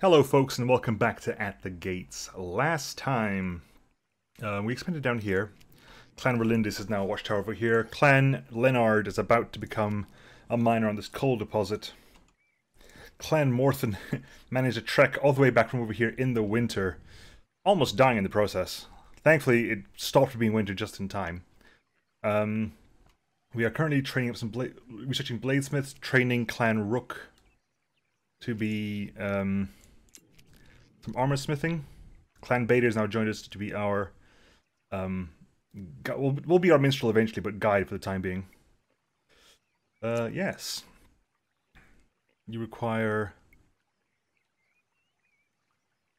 Hello, folks, and welcome back to At the Gates. Last time, uh, we expanded down here. Clan Relindis is now a watchtower over here. Clan Leonard is about to become a miner on this coal deposit. Clan Morthen managed to trek all the way back from over here in the winter, almost dying in the process. Thankfully, it stopped being winter just in time. Um, we are currently training up some researching bladesmiths, training Clan Rook to be um, some armor smithing. Clan Bader has now joined us to be our um, will will be our minstrel eventually, but guide for the time being. Uh, yes. You require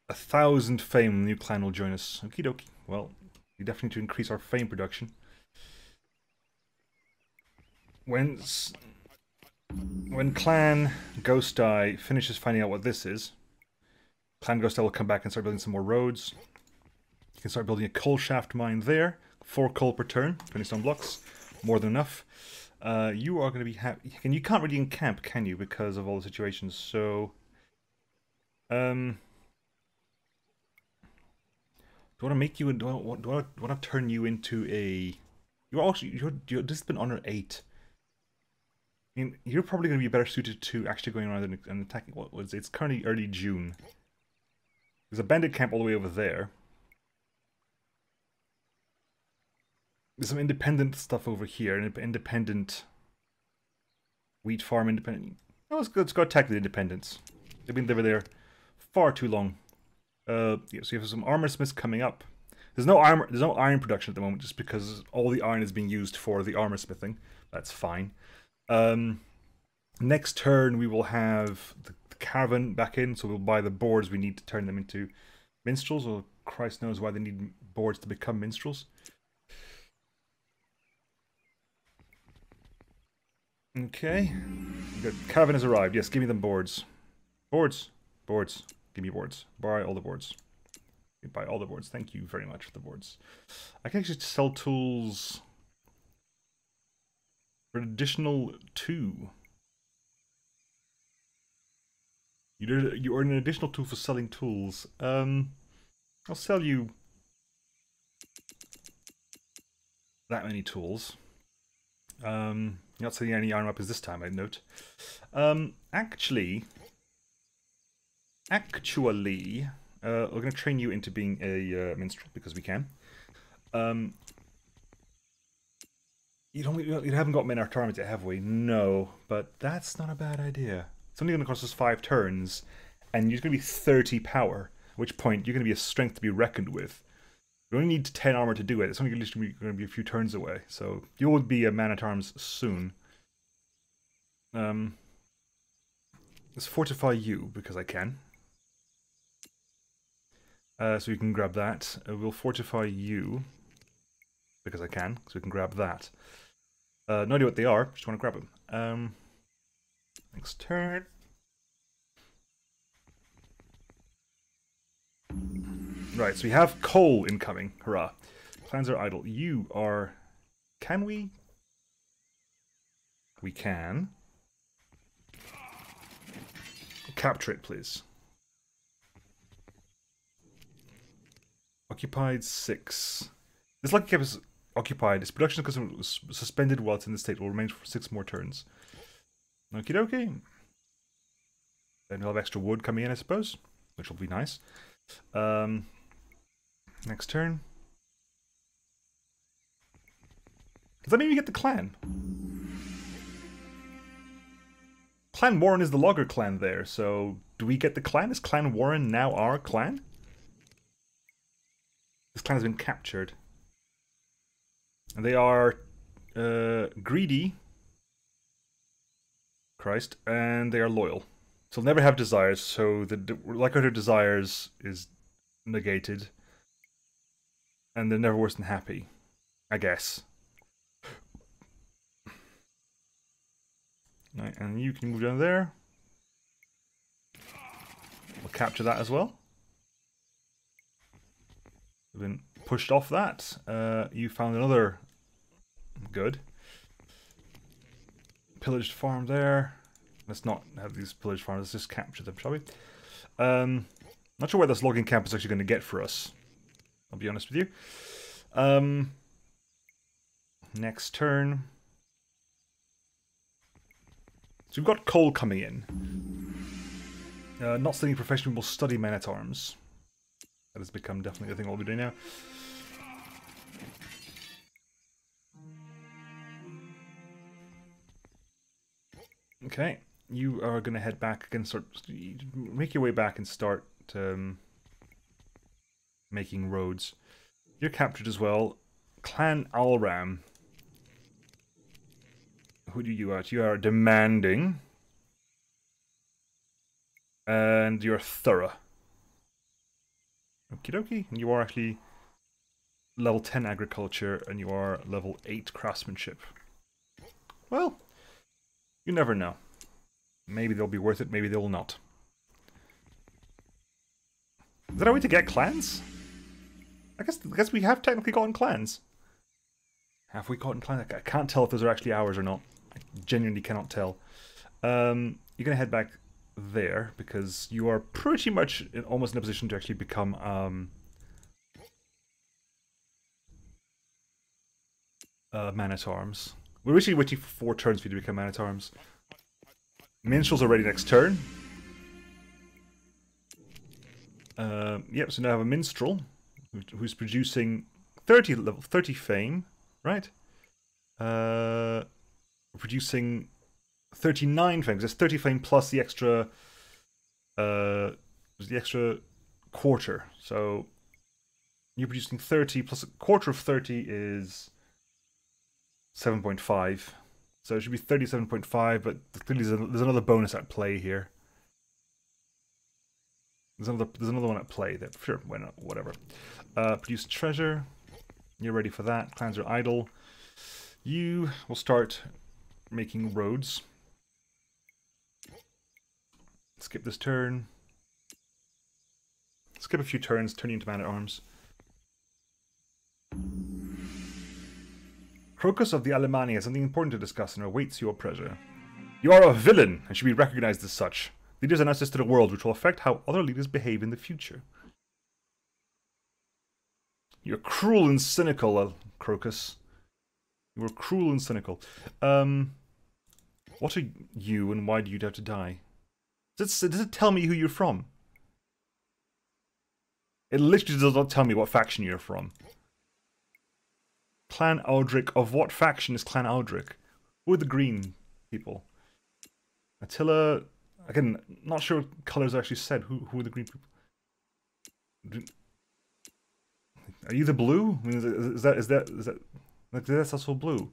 a thousand fame. New clan will join us. Okie dokie. Well, we definitely need to increase our fame production. When when Clan Ghost Eye finishes finding out what this is, Clan Ghost Eye will come back and start building some more roads. You can start building a coal shaft mine there. Four coal per turn, 20 stone blocks, more than enough. Uh, you are going to be happy. And you can't really encamp, can you, because of all the situations. So, um, do I want to make you? Do I, want, do I want to turn you into a? You're also you're, you're been honor eight. I mean, you're probably going to be better suited to actually going around and, attacking. What was it? It's currently early June. There's a bandit camp all the way over there. There's some independent stuff over here. an Independent wheat farm, independent. Oh, let's go, let's go attack the independents. They've been over there far too long. Uh, yeah, so you have some armor smiths coming up. There's no armor. There's no iron production at the moment, just because all the iron is being used for the armor smithing. That's fine. Um, next turn we will have the, caravan back in, so we'll buy the boards we need to turn them into minstrels. Or Christ knows why they need boards to become minstrels. Okay. Good. Caravan has arrived. Yes, give me them boards. Boards. Boards. Give me boards. Buy all the boards. Buy all the boards. Thank you very much for the boards. I can actually sell tools for an additional two. You you earn an additional two for selling tools. Um, I'll sell you that many tools. Um, not selling any iron weapons this time, I note. Um, actually, actually, uh, we're going to train you into being a uh, minstrel because we can. Um, you don't, you haven't got men at armies yet, have we? No, but that's not a bad idea. It's only going to cost us five turns, and you're going to be 30 power. At which point you're going to be a strength to be reckoned with. You only need 10 armor to do it. It's only going to be a few turns away. So you will be a man at arms soon. Um, let's fortify you because I can. Uh, so we can grab that. Uh, we'll fortify you because I can. So we can grab that. Uh, no idea what they are. Just want to grab them. Um, next turn. Right, so we have coal incoming. Hurrah. Plans are idle. You are... Can we? We can. Capture it, please. Occupied six. This lucky cap is occupied. Its production was suspended while it's in the state will remain for six more turns. Okie dokie. Then we'll have extra wood coming in, I suppose, which will be nice. Um, Next turn. Does that mean we get the clan? Clan Warren is the logger clan there, so do we get the clan? Is Clan Warren now our clan? This clan has been captured. They are uh, greedy. Christ. And they are loyal. So they'll never have desires, so the likelihood of desires is negated and they're never worse than happy, I guess. Right, and you can move down there. We'll capture that as well. We've been pushed off that. Uh, you found another good. Pillaged farm there. Let's not have these pillaged farms. Let's just capture them, shall we? Um, not sure where this logging camp is actually going to get for us. I'll be honest with you. Um, next turn. So we've got coal coming in. Uh, not studying profession, will study men-at-arms. That has become definitely the thing we'll be doing now. Okay, you are going to head back and start, make your way back and start um, making roads. You're captured as well. Clan Alram. Who do you at? You are demanding. And you're thorough. Okie dokie. And you are actually level 10 agriculture and you are level 8 craftsmanship. Well, you never know. Maybe they'll be worth it, maybe they will not. Is there a way to get clans? I guess I guess we have technically gotten clans. Have we gotten clans? I can't tell if those are actually ours or not. I genuinely cannot tell. Um, you're going to head back there because you are pretty much in, almost in a position to actually become um, uh, man-at-arms. We're actually waiting for four turns for you to become man-at-arms. Minstrels are ready next turn. Uh, yep, so now I have a minstrel who's producing 30 level 30 fame, right? Uh, producing 39 fame. There's 30 fame plus the extra uh the extra quarter. So you're producing 30 plus a quarter of 30 is 7.5. So it should be 37.5, but clearly, there's another bonus at play here. There's another, there's another one at play that, sure, why not, whatever. Uh, produce treasure. You're ready for that. Clans are idle. You will start making roads. Skip this turn. Skip a few turns, turn you into man-at-arms. Crocus of the Alemannia has something important to discuss and awaits your pleasure. You are a villain and should be recognized as such. Leaders announce this to the world, which will affect how other leaders behave in the future. You're cruel and cynical, uh, Crocus. You are cruel and cynical. Um, what are you and why do you have to die? Does it, does it tell me who you're from? It literally does not tell me what faction you're from. Clan Aldrich. Of what faction is Clan Aldrich? Who are the green people? Attila. Again, not sure what colors actually said. Who who are the green people? Are you the blue? I mean, is that is that is that like that's also blue?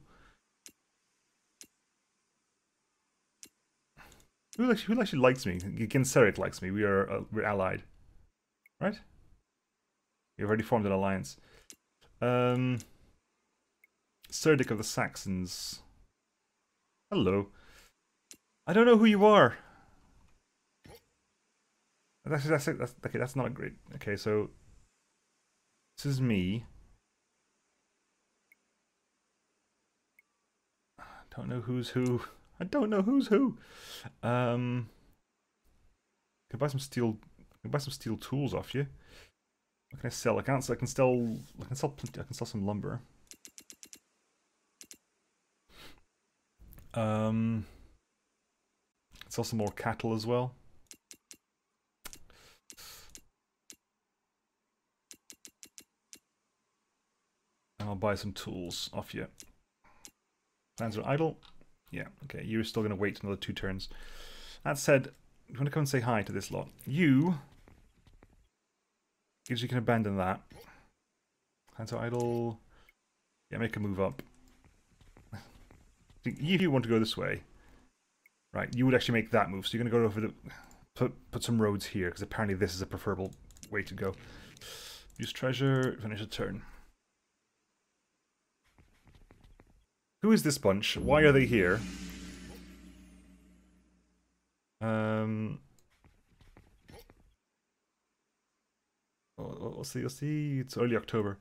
Who actually, who actually likes me? Genseric likes me. We are uh, we're allied, right? We've already formed an alliance. Um, Serdic of the Saxons. Hello. I don't know who you are. That's that's. That's okay. That's not a great. Okay, so this is me. I don't know who's who. I don't know who's who. Um, can buy some steel. Can buy some steel tools off you. What can I sell? I can't. I can sell. I can sell. I can sell some lumber. Um, it's also more cattle as well. And I'll buy some tools off you. Plans are idle. Yeah, okay, you're still going to wait another two turns. That said, I'm going to come and say hi to this lot. You, because you can abandon that. Plans are idle. Yeah, make a move up if you want to go this way, right, you would actually make that move. So you're going to go over the put put some roads here because apparently this is a preferable way to go. Use treasure, finish a turn. Who is this bunch? Why are they here? Um. We'll see. We'll see. It's early October.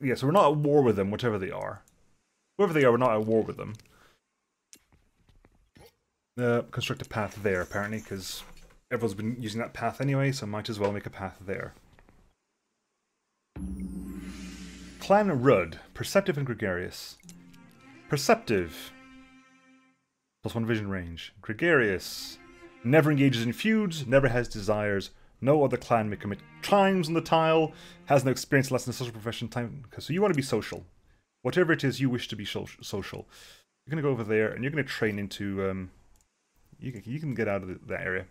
Yeah, so we're not at war with them, whatever they are. Whoever they are, we're not at war with them. Uh, construct a path there, apparently, because everyone's been using that path anyway, so might as well make a path there. Clan Rudd, Perceptive and Gregarious. Perceptive. Plus one vision range. Gregarious. Never engages in feuds, never has desires. No other clan may commit crimes on the tile. Has no experience less than social profession time. So you want to be social. Whatever it is you wish to be social. You're going to go over there and you're going to train into... Um, you, can, you can get out of the, that area.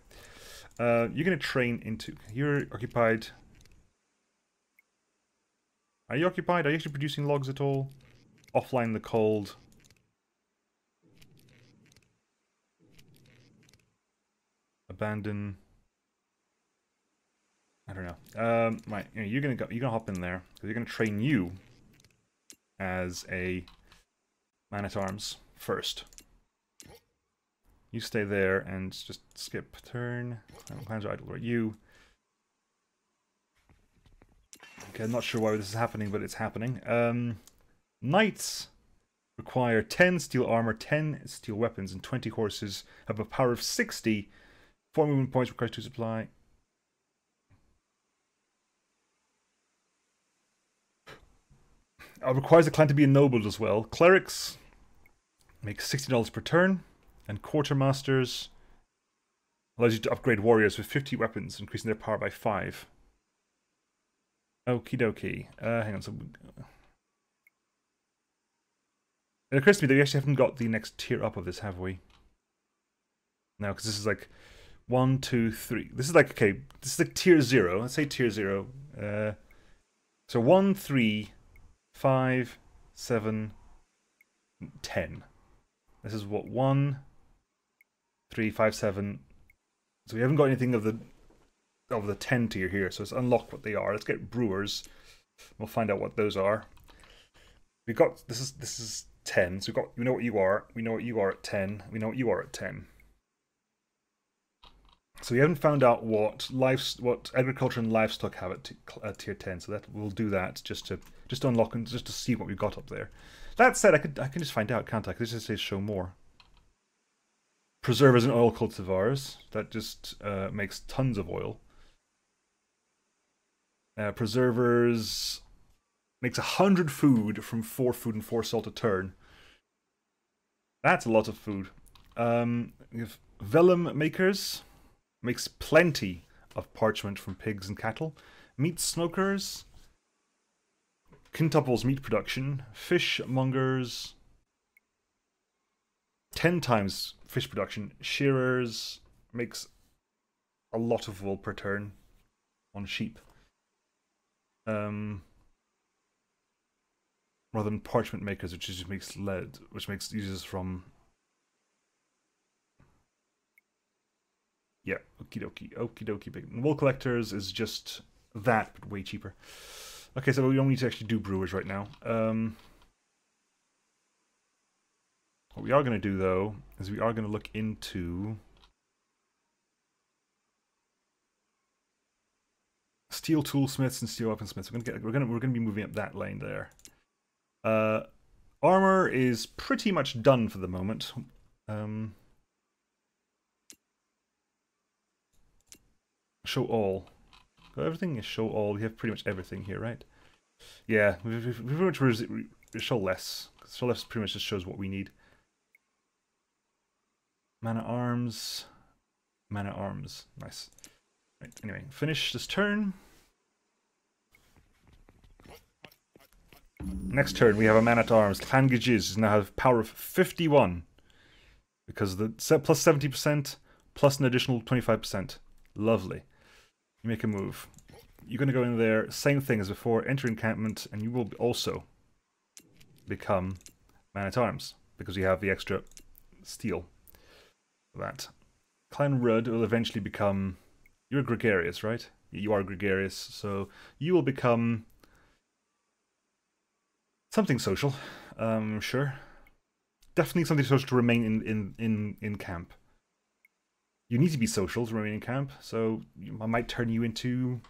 Uh, you're going to train into... You're occupied... Are you occupied? Are you actually producing logs at all? Offline the cold. Abandon. I don't know. Um, right, you're gonna go. You're gonna hop in there because you're gonna train you as a man at arms first. You stay there and just skip turn. Plans are idle. Right, you. Okay, I'm not sure why this is happening, but it's happening. Um, knights require 10 steel armor, 10 steel weapons, and 20 horses. Have a power of 60 Four movement points required to supply. Uh, requires the clan to be ennobled as well. Clerics make $60 per turn. And Quartermasters allows you to upgrade warriors with 50 weapons, increasing their power by 5. Okie dokie. Uh, hang on. So, it occurs to me that we actually haven't got the next tier up of this, have we? No, because this is like one, two, three. This is like, okay, this is like tier zero. Let's say tier zero. Uh, so one, three, five, seven, ten. This is what one, three, five, seven. So we haven't got anything of the of the ten tier here. So let's unlock what they are. Let's get brewers. We'll find out what those are. We got this is this is ten. So we got we know what you are. We know what you are at ten. We know what you are at ten. So we haven't found out what life, what agriculture and livestock have at, at tier ten. So that we'll do that just to just to unlock and just to see what we've got up there. That said, I could I can just find out, can't I? Because just says show more. Preservers and oil cultivars. That just uh, makes tons of oil. Uh, preservers makes a hundred food from four food and four salt a turn. That's a lot of food. Um, we have vellum makers makes plenty of parchment from pigs and cattle, meat smokers, quintuples meat production, fishmongers, ten times fish production, shearers makes a lot of wool per turn on sheep. Um, rather than parchment makers, which just makes lead, which makes uses from Yeah, okie dokie, okie dokie. Big wool collectors is just that, but way cheaper. Okay, so we don't need to actually do brewers right now. Um, what we are going to do though is we are going to look into steel toolsmiths and steel weaponsmiths. We're to get we're going to we're to be moving up that lane there. Uh, armor is pretty much done for the moment. Um, Show all. Got everything is show all. We have pretty much everything here, right? Yeah, we, we, pretty much we, show less. Show less pretty much just shows what we need. Man at arms. Man at arms. Nice. Right, anyway, finish this turn. Next turn, we have a man at arms. Clan Gijs now have power of 51. Because the plus 70% plus an additional 25%. Lovely. You make a move. You're going to go in there, same thing as before, enter encampment, and you will also become man-at-arms, because you have the extra steel that. Clan Rudd will eventually become... You're gregarious, right? You are gregarious, so you will become something social, um, sure. Definitely something social to remain in, in, in, in camp you need to be social to remain in camp. So I might turn you into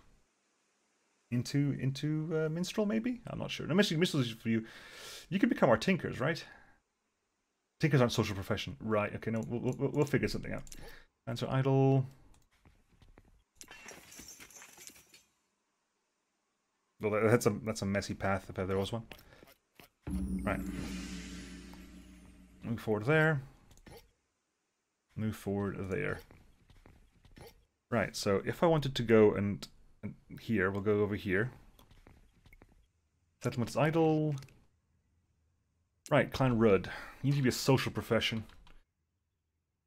into into uh, minstrel maybe. I'm not sure. No, minstrel, for you. You can become our tinkers, right? Tinkers aren't social profession. Right, okay, no, we'll, we'll, we'll figure something out. Answer idle. Well, that's a that's a messy path if there was one. Right. Move forward there. Move forward there. Right, so if I wanted to go and, and here, we'll go over here. Settlement is idle. Right, Clan Rudd. You need to be a social profession.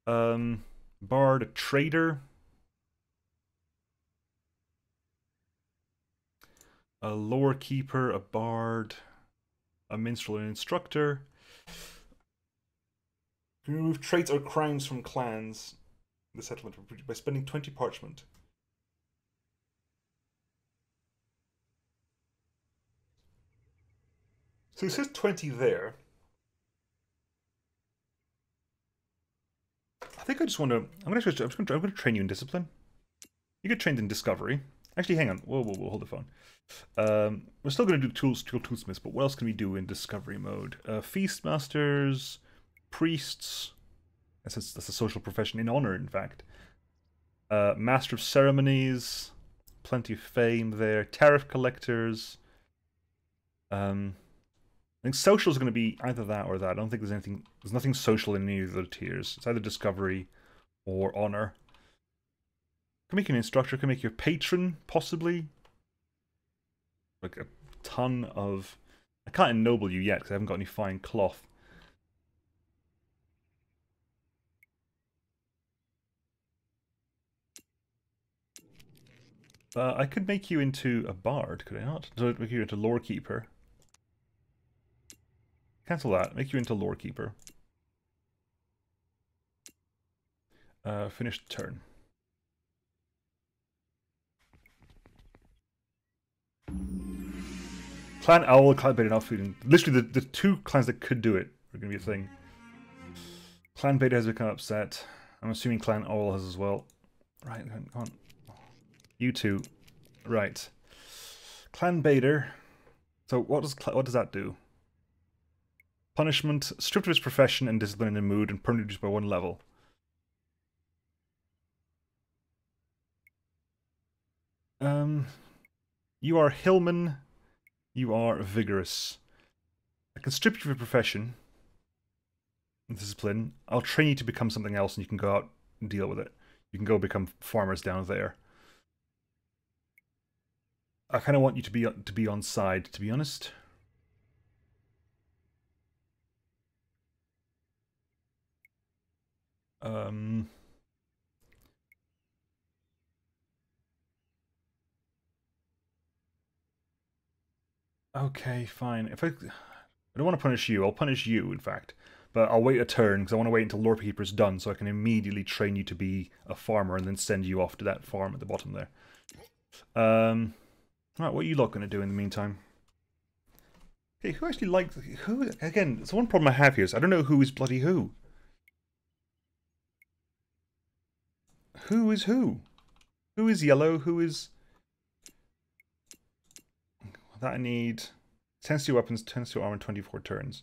Um, Bard, a trader. A lore keeper, a bard, a minstrel, an instructor. Remove traits or crimes from clans the settlement by spending 20 parchment. So it says 20 there. I think I just want to. I'm going to. I'm going to, I'm going to train you in discipline. You get trained in discovery. Actually, hang on. Whoa, whoa, whoa. Hold the phone. Um, we're still going to do tools, tool, toolsmiths, but what else can we do in discovery mode? Uh, feast masters, priests. That's a, that's a social profession in honor, in fact. Uh, master of ceremonies, plenty of fame there. Tariff collectors. Um, I think social is going to be either that or that. I don't think there's anything. There's nothing social in any of the tiers. It's either discovery or honor. Can make an instructor. Can make you a patron, possibly. Like a ton of. I can't ennoble you yet because I haven't got any fine cloth. Uh, I could make you into a bard, could I not? So make you into lore keeper. Cancel that. Make you into lore keeper. Uh, finish the turn. Clan Owl, Clan Beta, not food. Literally, the, the two clans that could do it are going to be a thing. Clan Beta has become upset. I'm assuming Clan Owl has as well. Right, come on. You two. Right. Clan Bader. So what does what does that do? Punishment, stripped of his profession and discipline and mood and permanently by one level. Um, you are Hillman. You are vigorous. I can strip you of your profession and discipline. I'll train you to become something else and you can go out and deal with it. You can go become farmers down there. I kind of want you to be to be on side, to be honest. Um, okay, fine. If I, I don't want to punish you, I'll punish you, in fact. But I'll wait a turn because I want to wait until Lore Keeper's done so I can immediately train you to be a farmer and then send you off to that farm at the bottom there. Um, right, what are you lot going to do in the meantime? Hey, who actually likes... Who, again, it's one problem I have here is I don't know who is bloody who. Who is who? Who is yellow? Who is... That I need... Sensitive weapons, to armor, 24 turns.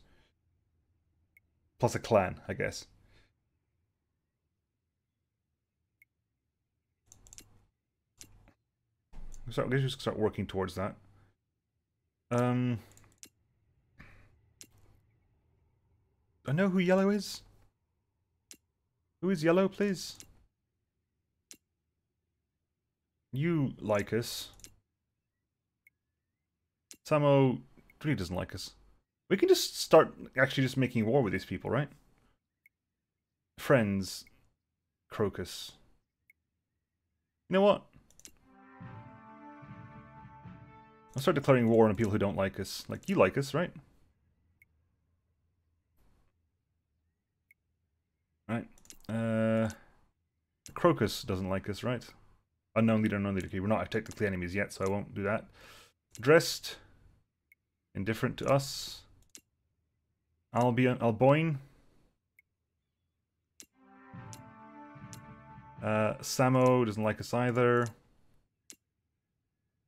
Plus a clan, I guess. So I just start working towards that. Um... I know who yellow is. Who is yellow, please? You like us. Samo really doesn't like us. We can just start actually just making war with these people, right? Friends. Crocus. You know what? I'll start declaring war on people who don't like us. Like, you like us, right? Right. Uh, Crocus doesn't like us, right? Unknown leader, unknown leader. Okay, we're not technically enemies yet, so I won't do that. Dressed. Indifferent to us. Albion, Alboin. Uh, Samo doesn't like us either.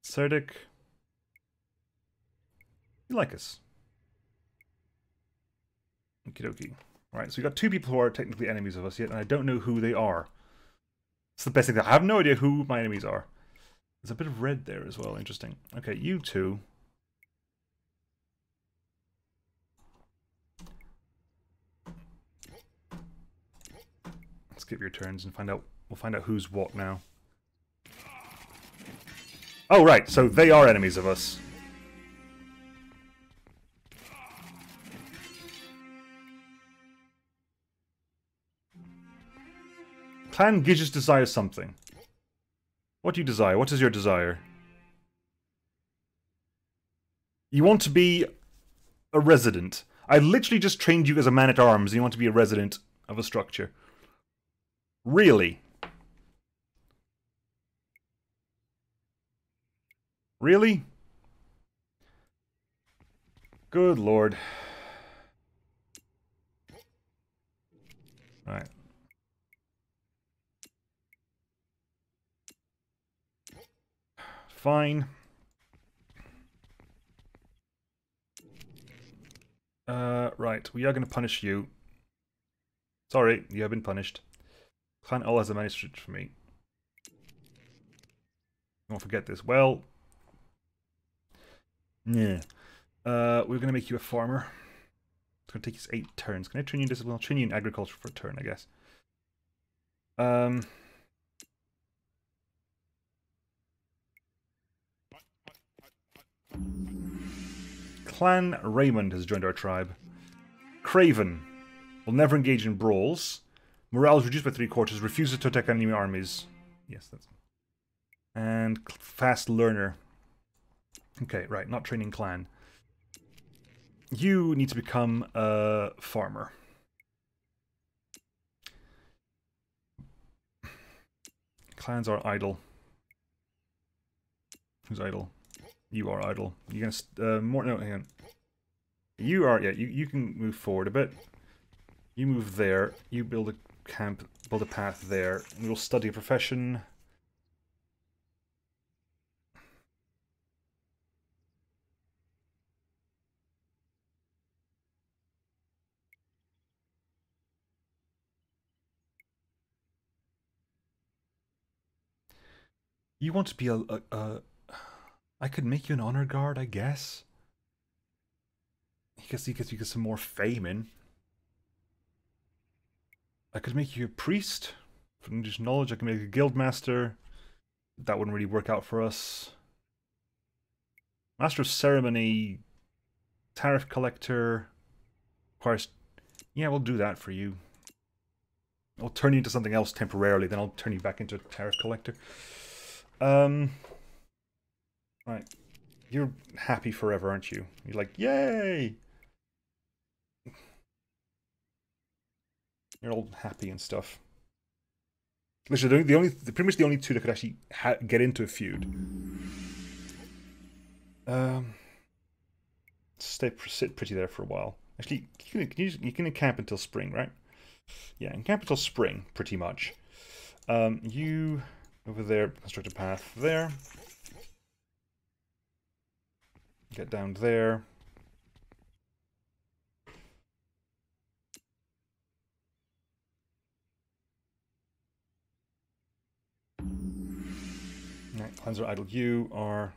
Serdic. You like us. Okie dokie. Right, so we got two people who are technically enemies of us yet, and I don't know who they are. It's the best thing. I have no idea who my enemies are. There's a bit of red there as well. Interesting. Okay, you two. Skip your turns and find out. We'll find out who's what now. Oh, right. So they are enemies of us. Clan Gijs desires something. What do you desire? What is your desire? You want to be a resident. I literally just trained you as a man-at-arms and you want to be a resident of a structure. Really? Really? Good lord. Alright. Fine. Uh, right, we are going to punish you. Sorry, you have been punished. Clan all has a magistrate for me. Don't forget this. Well, yeah. Uh, we're going to make you a farmer. It's going to take us eight turns. Can I train you in discipline? I'll train you in agriculture for a turn, I guess. Um... Clan Raymond has joined our tribe. Craven will never engage in brawls. Morale is reduced by three quarters. Refuses to attack enemy armies. Yes, that's. And fast learner. Okay, right. Not training clan. You need to become a farmer. Clans are idle. Who's idle? You are idle. You're gonna uh, more. No, hang on. You are. Yeah, you you can move forward a bit. You move there. You build a camp. Build a path there. We will study a profession. You want to be a, a, a I could make you an honor guard, I guess. He guess you get you get some more fame in. I could make you a priest for just knowledge. I can make a guild master. That wouldn't really work out for us. Master of ceremony, tariff collector. Requires. Yeah, we'll do that for you. I'll turn you into something else temporarily. Then I'll turn you back into a tariff collector. Um. Right. You're happy forever, aren't you? You're like, yay! You're all happy and stuff. Literally, the only, pretty much the only two that could actually get into a feud. Um, stay sit pretty there for a while. Actually, you can, you, you can until spring, right? Yeah, encamp until spring, pretty much. Um, you over there, construct a path there. Get down there. Right, cleanser idle you are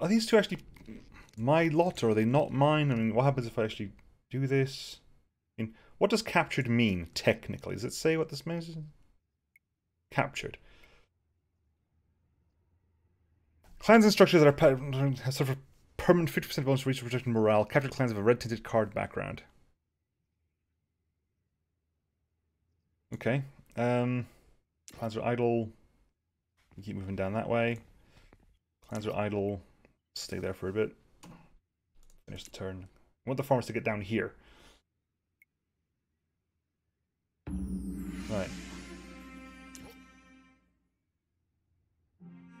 Are these two actually my lot or are they not mine? I mean, what happens if I actually do this? What does captured mean, technically? Does it say what this means? Captured. Clans and structures that are have suffered permanent 50% bonus reach protection morale. Captured clans have a red tinted card background. Okay. Um, clans are idle. You keep moving down that way. Clans are idle. Stay there for a bit. Finish the turn. I want the farmers to get down here. Right.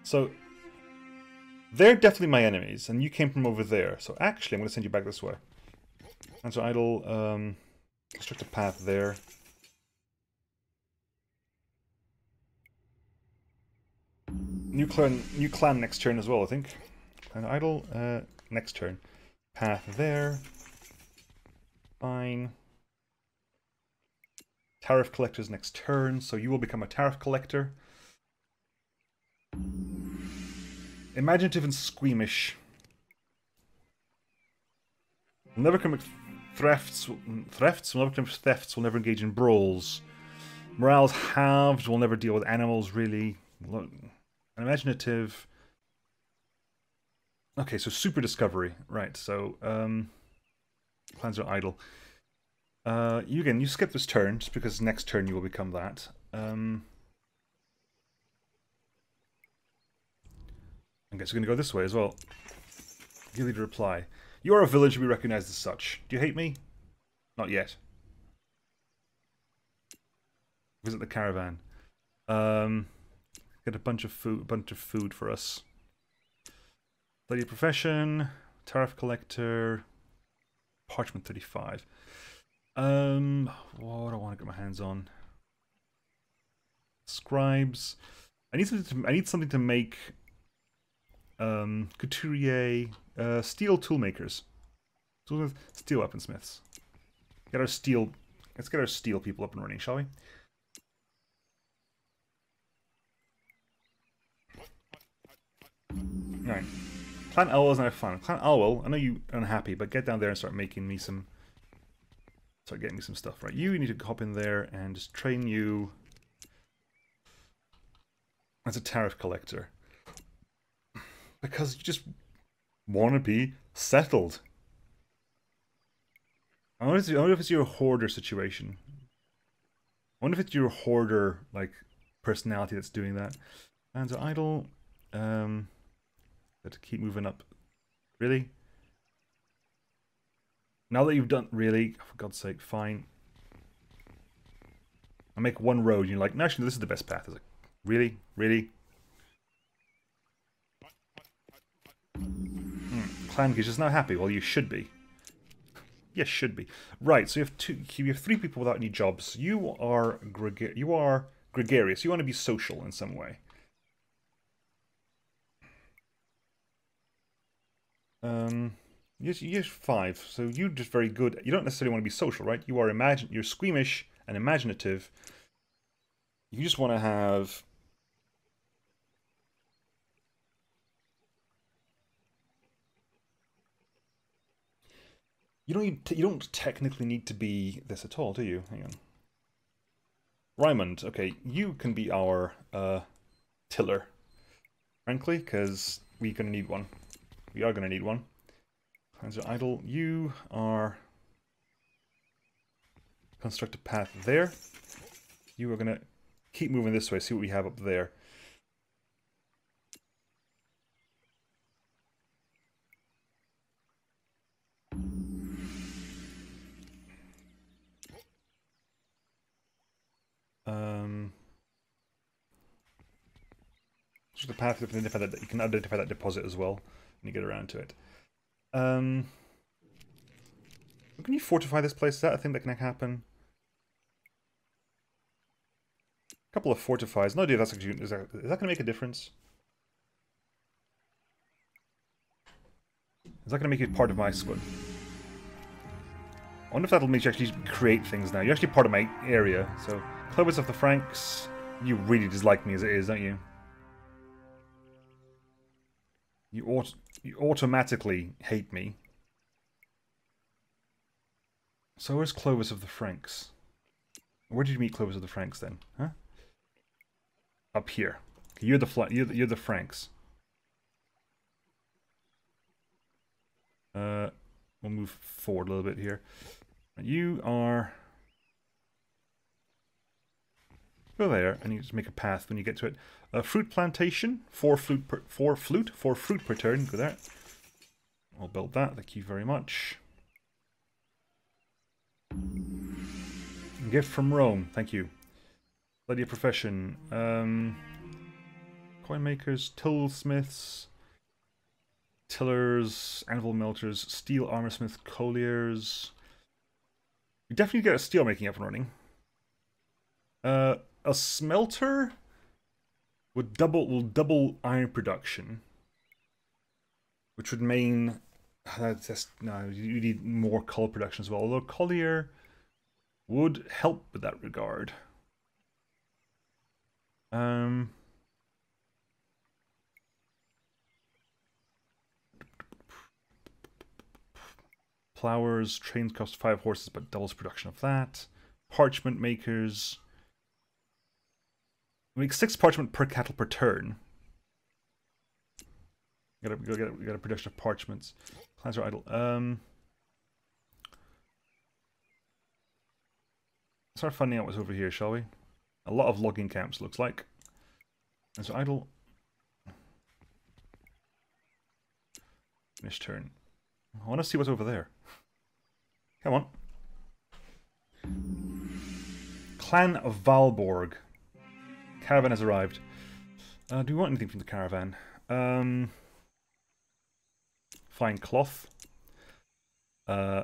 So, they're definitely my enemies, and you came from over there. So actually, I'm going to send you back this way. And so idle, um, construct a path there. New clan, new clan next turn as well, I think. Clan idle, uh, next turn. Path there. Fine. Tariff collectors next turn, so you will become a tariff collector. Imaginative and squeamish. Will never commit thefts. Thefts will never commit thefts. Will never engage in brawls. Morale's halved. Will never deal with animals really. Imaginative. Okay, so super discovery. Right, so um, plans are idle. Uh, you again, you skip this turn just because next turn you will become that. Um, I guess we're going to go this way as well. The reply. You are a village we recognize as such. Do you hate me? Not yet. Visit the caravan. Um, get a bunch of food, a bunch of food for us. Study profession, tariff collector, parchment 35. Um, what I want to get my hands on? Scribes. I need something to, I need something to make um, couturier, uh, steel toolmakers, steel weaponsmiths. Get our steel. Let's get our steel people up and running, shall we? Alright. Clan Elwell is now fun. Clan Elwell, I know you are unhappy, but get down there and start making me some... Start getting me some stuff. Right, you need to hop in there and just train you as a tariff collector because you just want to be settled. I wonder, if, I wonder if it's your hoarder situation. I wonder if it's your hoarder like personality that's doing that. And idle. Um, got to keep moving up. Really? Now that you've done really, for God's sake, fine. I make one road, and you're like, no, actually, this is the best path. Is like, really, really, clan is just not happy. Well, you should be. Yes, should be. Right, so you have two you have three people without any jobs. You are gregarious you are gregarious. You want to be social in some way. Um yes, yes, five. So you're just very good. You don't necessarily want to be social, right? You are imagine you're squeamish and imaginative. You just want to have You don't you don't technically need to be this at all, do you? Hang on. Raymond, okay, you can be our uh, tiller, frankly, because we're going to need one. We are going to need one. Are idle. You are construct a path there. You are going to keep moving this way, see what we have up there. Um, just the path you can identify that you can identify that deposit as well when you get around to it. Um, can you fortify this place? Is that a thing that can happen? A couple of fortifies. No idea that's actually is that, is that going to make a difference? Is that going to make you part of my squad? I wonder if that'll make you actually create things now. You're actually part of my area, so Clovis of the Franks, you really dislike me as it is, don't you? You, aut you automatically hate me. So where's Clovis of the Franks? Where did you meet Clovis of the Franks then? Huh? Up here. You're the you're the, you're the Franks. Uh, we'll move forward a little bit here. You are Go there, and you just make a path when you get to it. A fruit plantation, four fruit, per, four flute, four fruit per turn. Go there. I'll build that. Thank you very much. Gift from Rome. Thank you. Lady of profession. Um, coin makers, toolsmiths, tillers, anvil melters, steel armorsmith, colliers. You definitely get a steel making up and running. Uh, a smelter would double will double iron production, which would mean that's just no. You need more coal production as well. Although collier would help with that regard. Um. Plowers, trains cost five horses, but doubles production of that. Parchment makers. Make six parchment per cattle per turn. We gotta, we gotta, we got a production of parchments. Clans are idle. Um, start finding out what's over here, shall we? A lot of logging camps, looks like. And so idle. Finish turn. I want to see what's over there. Come on. Clan of Valborg. Caravan has arrived. Uh, do we want anything from the caravan? Um, fine cloth. Uh,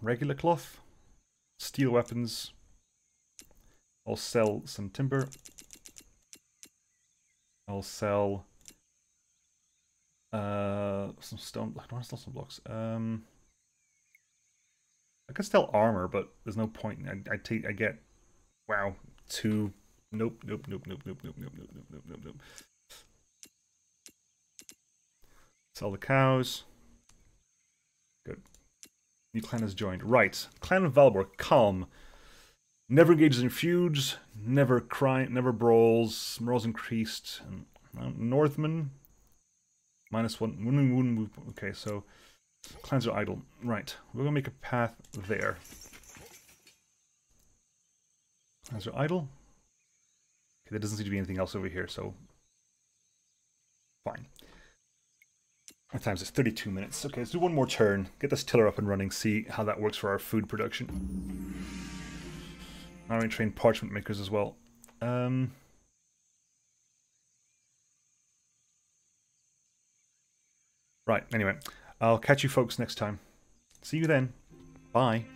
regular cloth. Steel weapons. I'll sell some timber. I'll sell uh, some stone. I don't want to sell some blocks. Um, I could sell armor, but there's no point. I, I take. I get. Wow, two. Nope. Nope. Nope. Nope. Nope. Nope. Nope. Nope. Nope. Nope. Nope. Nope. Sell the cows. Good. New clan has joined. Right. Clan of Valborg. Calm. Never engages in feuds. Never cry, Never brawls. Morals increased. And, Northman. Minus one. Wound, wound. Okay, so clans are idle. Right. We're gonna make a path there. Clans are idle. There doesn't seem to be anything else over here, so fine. What time is it? 32 minutes. Okay, let's do one more turn. Get this tiller up and running, see how that works for our food production. Now we train parchment makers as well. Um, right, anyway. I'll catch you folks next time. See you then. Bye.